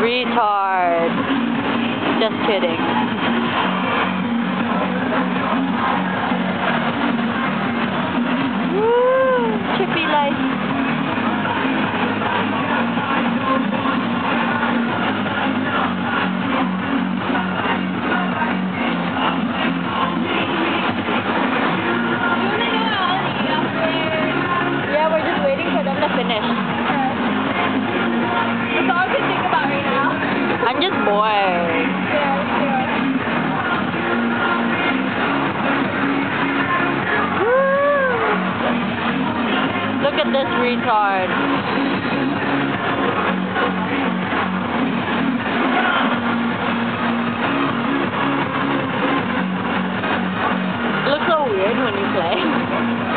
Retard. Just kidding. Just bored. Look at this retard. Looks so weird when you play.